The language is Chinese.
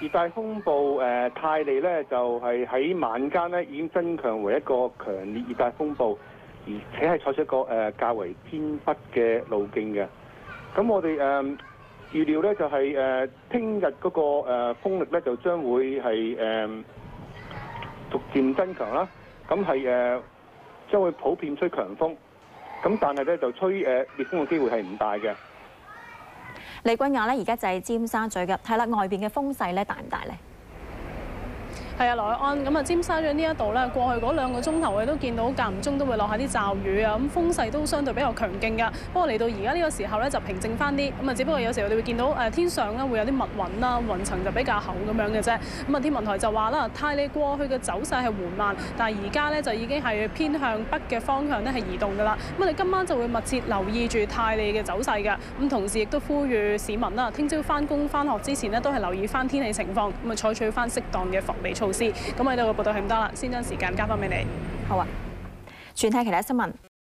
熱帶風暴誒泰利咧，就係喺晚間咧已經增強為一個強烈熱帶風暴，而且係採取一個誒較為偏北嘅路徑嘅。咁我哋誒預料咧就係誒聽日嗰個誒風力咧就將會係誒逐漸增強啦。咁係誒將會普遍吹強風，咁但係咧就吹誒烈風嘅機會係唔大嘅。李君雅咧，而家就係尖沙咀嘅，係啦，外邊嘅風勢咧大唔大咧？係啊，羅安咁啊，尖沙咀呢一度咧，過去嗰兩個鐘頭我哋都見到間唔中都會落下啲驟雨啊，咁風勢都相對比較強勁㗎。不過嚟到而家呢個時候咧，就平靜翻啲，咁啊，只不過有時我哋會見到誒天上咧會有啲密雲啦，雲層就比較厚咁樣嘅啫。咁啊，天文台就話啦，泰利過去嘅走勢係緩慢，但係而家咧就已經係偏向北嘅方向咧係移動㗎啦。咁我哋今晚就會密切留意住泰利嘅走勢㗎。咁同時亦都呼籲市民啦，聽朝翻工翻學之前呢，都係留意翻天氣情況，咁啊採取翻適當嘅防備措施。咁喺度嘅報道係咁多啦，先將時間交翻俾你。好啊，轉睇其他新聞。